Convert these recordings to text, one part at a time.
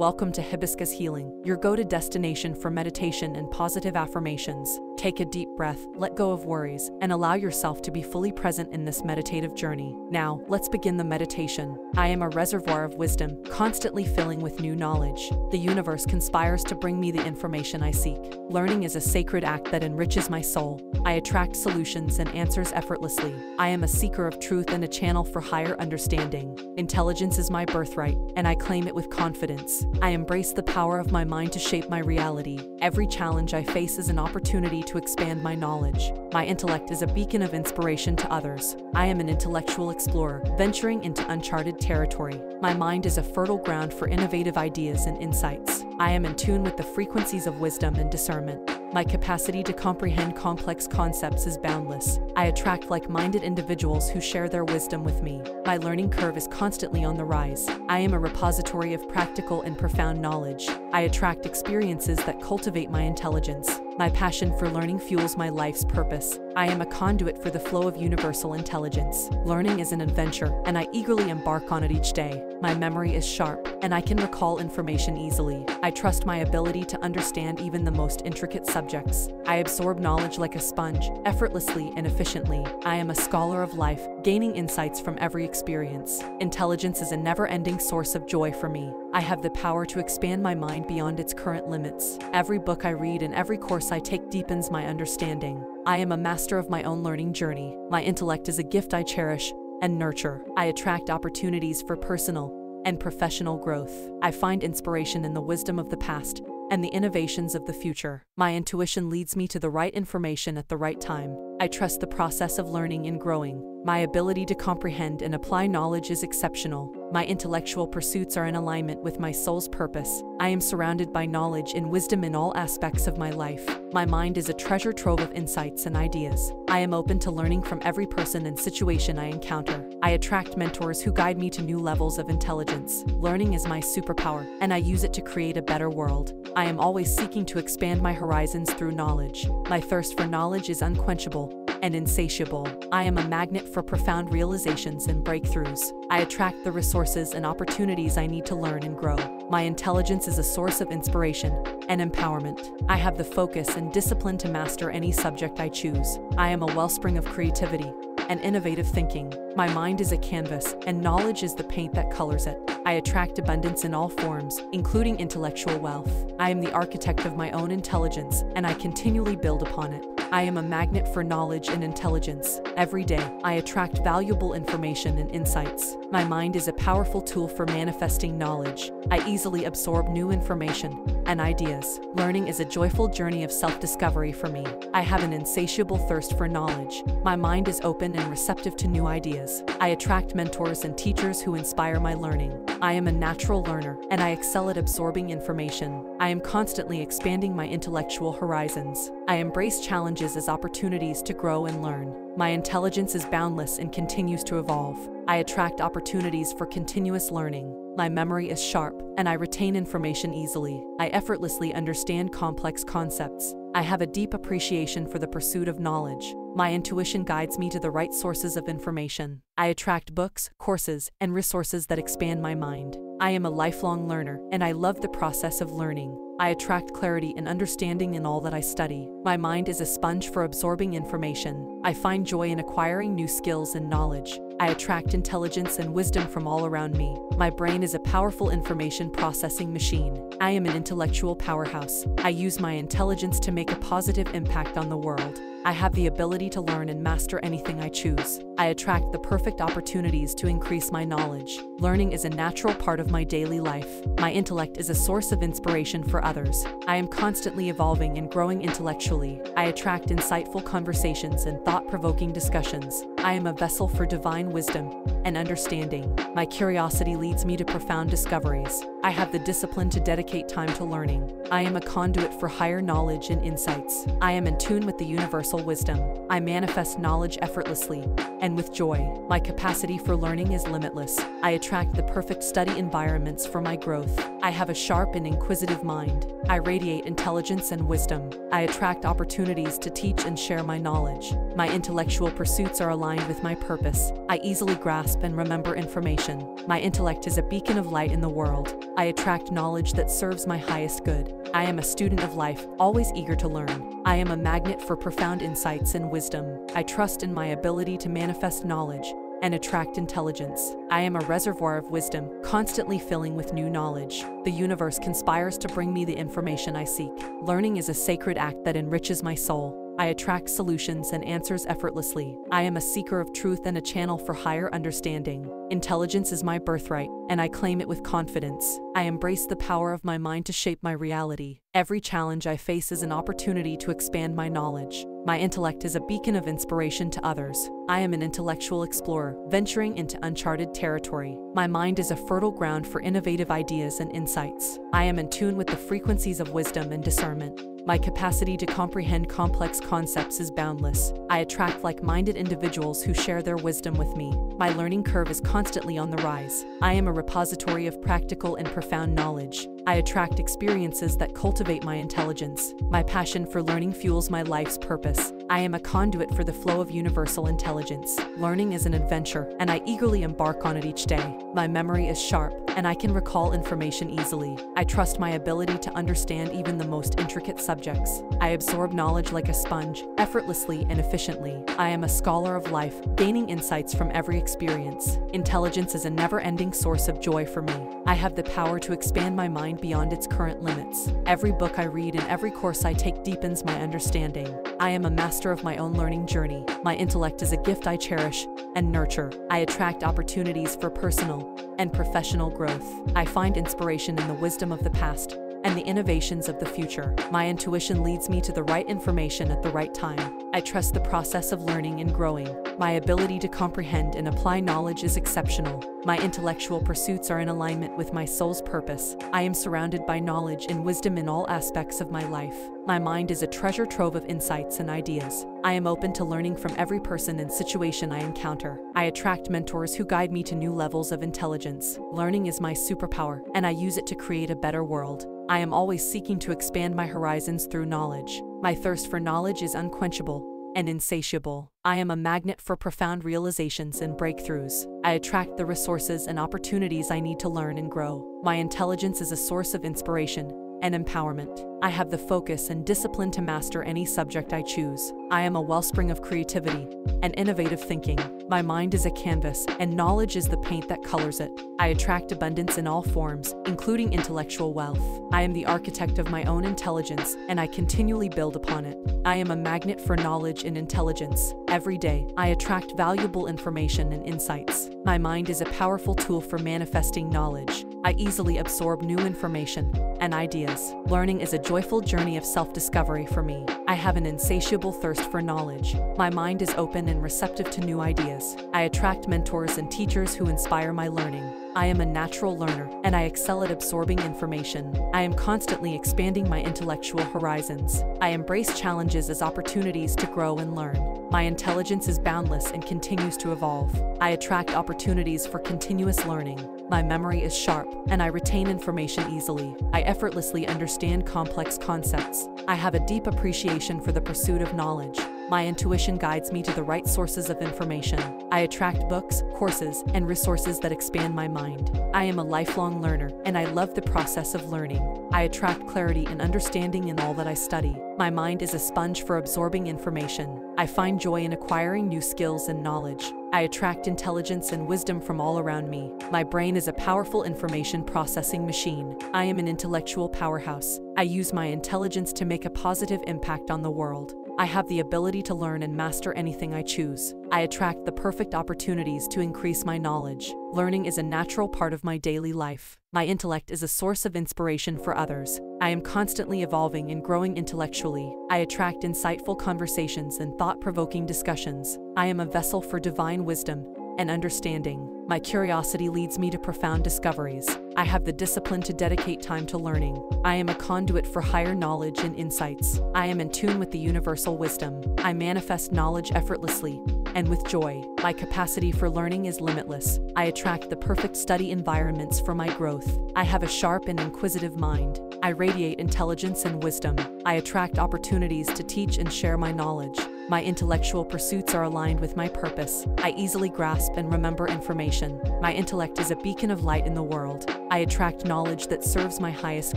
Welcome to Hibiscus Healing, your go to destination for meditation and positive affirmations. Take a deep breath, let go of worries, and allow yourself to be fully present in this meditative journey. Now, let's begin the meditation. I am a reservoir of wisdom, constantly filling with new knowledge. The universe conspires to bring me the information I seek. Learning is a sacred act that enriches my soul. I attract solutions and answers effortlessly. I am a seeker of truth and a channel for higher understanding. Intelligence is my birthright, and I claim it with confidence. I embrace the power of my mind to shape my reality. Every challenge I face is an opportunity to expand my knowledge. My intellect is a beacon of inspiration to others. I am an intellectual explorer, venturing into uncharted territory. My mind is a fertile ground for innovative ideas and insights. I am in tune with the frequencies of wisdom and discernment. My capacity to comprehend complex concepts is boundless. I attract like minded individuals who share their wisdom with me. My learning curve is constantly on the rise. I am a repository of practical and profound knowledge. I attract experiences that cultivate my intelligence. My passion for learning fuels my life's purpose. I am a conduit for the flow of universal intelligence. Learning is an adventure, and I eagerly embark on it each day. My memory is sharp, and I can recall information easily. I trust my ability to understand even the most intricate subjects. I absorb knowledge like a sponge, effortlessly and efficiently. I am a scholar of life, gaining insights from every experience. Intelligence is a never ending source of joy for me. I have the power to expand my mind beyond its current limits. Every book I read and every course I take deepens my understanding. I am a master of my own learning journey. My intellect is a gift I cherish and nurture. I attract opportunities for personal and professional growth. I find inspiration in the wisdom of the past and the innovations of the future. My intuition leads me to the right information at the right time. I trust the process of learning and growing. My ability to comprehend and apply knowledge is exceptional. My intellectual pursuits are in alignment with my soul's purpose. I am surrounded by knowledge and wisdom in all aspects of my life. My mind is a treasure trove of insights and ideas. I am open to learning from every person and situation I encounter. I attract mentors who guide me to new levels of intelligence. Learning is my superpower, and I use it to create a better world. I am always seeking to expand my horizons through knowledge. My thirst for knowledge is unquenchable and insatiable. I am a magnet for profound realizations and breakthroughs. I attract the resources and opportunities I need to learn and grow. My intelligence is a source of inspiration and empowerment. I have the focus and discipline to master any subject I choose. I am a wellspring of creativity and innovative thinking. My mind is a canvas, and knowledge is the paint that colors it. I attract abundance in all forms, including intellectual wealth. I am the architect of my own intelligence, and I continually build upon it. I am a magnet for knowledge and intelligence. Every day, I attract valuable information and insights. My mind is a powerful tool for manifesting knowledge. I easily absorb new information and ideas. Learning is a joyful journey of self discovery for me. I have an insatiable thirst for knowledge. My mind is open and receptive to new ideas. I attract mentors and teachers who inspire my learning. I am a natural learner, and I excel at absorbing information. I am constantly expanding my intellectual horizons. I embrace challenges as opportunities to grow and learn. My intelligence is boundless and continues to evolve. I attract opportunities for continuous learning. My memory is sharp, and I retain information easily. I effortlessly understand complex concepts. I have a deep appreciation for the pursuit of knowledge. My intuition guides me to the right sources of information. I attract books, courses, and resources that expand my mind. I am a lifelong learner, and I love the process of learning. I attract clarity and understanding in all that I study. My mind is a sponge for absorbing information. I find joy in acquiring new skills and knowledge. I attract intelligence and wisdom from all around me. My brain is a powerful information processing machine. I am an intellectual powerhouse. I use my intelligence to make a positive impact on the world. I have the ability to learn and master anything I choose. I attract the perfect opportunities to increase my knowledge. Learning is a natural part of my daily life. My intellect is a source of inspiration for others. I am constantly evolving and growing intellectually. I attract insightful conversations and thought provoking discussions. I am a vessel for divine wisdom and understanding. My curiosity leads me to profound discoveries. I have the discipline to dedicate time to learning. I am a conduit for higher knowledge and insights. I am in tune with the universal wisdom. I manifest knowledge effortlessly and with joy. My capacity for learning is limitless. I attract the perfect study environments for my growth. I have a sharp and inquisitive mind. I radiate intelligence and wisdom. I attract opportunities to teach and share my knowledge. My intellectual pursuits are aligned with my purpose. I easily grasp and remember information. My intellect is a beacon of light in the world. I attract knowledge that serves my highest good. I am a student of life, always eager to learn. I am a magnet for profound insights and wisdom. I trust in my ability to manifest knowledge and attract intelligence. I am a reservoir of wisdom, constantly filling with new knowledge. The universe conspires to bring me the information I seek. Learning is a sacred act that enriches my soul. I attract solutions and answers effortlessly. I am a seeker of truth and a channel for higher understanding. Intelligence is my birthright, and I claim it with confidence. I embrace the power of my mind to shape my reality. Every challenge I face is an opportunity to expand my knowledge. My intellect is a beacon of inspiration to others. I am an intellectual explorer, venturing into uncharted territory. My mind is a fertile ground for innovative ideas and insights. I am in tune with the frequencies of wisdom and discernment. My capacity to comprehend complex concepts is boundless. I attract like minded individuals who share their wisdom with me. My learning curve is constantly on the rise. I am a repository of practical and profound knowledge. I attract experiences that cultivate my intelligence. My passion for learning fuels my life's purpose. I am a conduit for the flow of universal intelligence. Learning is an adventure, and I eagerly embark on it each day. My memory is sharp, and I can recall information easily. I trust my ability to understand even the most intricate subjects. I absorb knowledge like a sponge, effortlessly and efficiently. I am a scholar of life, gaining insights from every experience. Intelligence is a never-ending source of joy for me. I have the power to expand my mind mind beyond its current limits. Every book I read and every course I take deepens my understanding. I am a master of my own learning journey. My intellect is a gift I cherish and nurture. I attract opportunities for personal and professional growth. I find inspiration in the wisdom of the past and the innovations of the future. My intuition leads me to the right information at the right time. I trust the process of learning and growing. My ability to comprehend and apply knowledge is exceptional. My intellectual pursuits are in alignment with my soul's purpose. I am surrounded by knowledge and wisdom in all aspects of my life. My mind is a treasure trove of insights and ideas. I am open to learning from every person and situation I encounter. I attract mentors who guide me to new levels of intelligence. Learning is my superpower, and I use it to create a better world. I am always seeking to expand my horizons through knowledge. My thirst for knowledge is unquenchable and insatiable. I am a magnet for profound realizations and breakthroughs. I attract the resources and opportunities I need to learn and grow. My intelligence is a source of inspiration and empowerment. I have the focus and discipline to master any subject I choose. I am a wellspring of creativity and innovative thinking. My mind is a canvas, and knowledge is the paint that colors it. I attract abundance in all forms, including intellectual wealth. I am the architect of my own intelligence, and I continually build upon it. I am a magnet for knowledge and intelligence. Every day, I attract valuable information and insights. My mind is a powerful tool for manifesting knowledge. I easily absorb new information and ideas. Learning is a joyful journey of self-discovery for me. I have an insatiable thirst for knowledge. My mind is open and receptive to new ideas. I attract mentors and teachers who inspire my learning. I am a natural learner, and I excel at absorbing information. I am constantly expanding my intellectual horizons. I embrace challenges as opportunities to grow and learn. My intelligence is boundless and continues to evolve. I attract opportunities for continuous learning. My memory is sharp, and I retain information easily. I effortlessly understand complex concepts. I have a deep appreciation for the pursuit of knowledge. My intuition guides me to the right sources of information. I attract books, courses, and resources that expand my mind. I am a lifelong learner, and I love the process of learning. I attract clarity and understanding in all that I study. My mind is a sponge for absorbing information. I find joy in acquiring new skills and knowledge. I attract intelligence and wisdom from all around me. My brain is a powerful information processing machine. I am an intellectual powerhouse. I use my intelligence to make a positive impact on the world. I have the ability to learn and master anything I choose. I attract the perfect opportunities to increase my knowledge. Learning is a natural part of my daily life. My intellect is a source of inspiration for others. I am constantly evolving and growing intellectually. I attract insightful conversations and thought-provoking discussions. I am a vessel for divine wisdom and understanding. My curiosity leads me to profound discoveries. I have the discipline to dedicate time to learning. I am a conduit for higher knowledge and insights. I am in tune with the universal wisdom. I manifest knowledge effortlessly and with joy. My capacity for learning is limitless. I attract the perfect study environments for my growth. I have a sharp and inquisitive mind. I radiate intelligence and wisdom. I attract opportunities to teach and share my knowledge. My intellectual pursuits are aligned with my purpose. I easily grasp and remember information. My intellect is a beacon of light in the world. I attract knowledge that serves my highest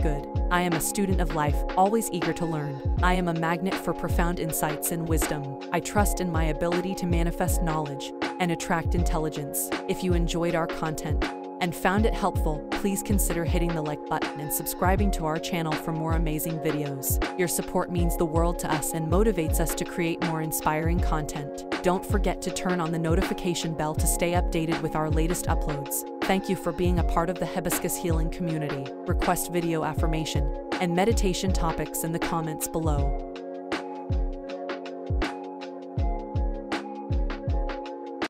good. I am a student of life, always eager to learn. I am a magnet for profound insights and wisdom. I trust in my ability to manifest knowledge and attract intelligence. If you enjoyed our content, and found it helpful, please consider hitting the like button and subscribing to our channel for more amazing videos. Your support means the world to us and motivates us to create more inspiring content. Don't forget to turn on the notification bell to stay updated with our latest uploads. Thank you for being a part of the Hibiscus Healing community. Request video affirmation and meditation topics in the comments below.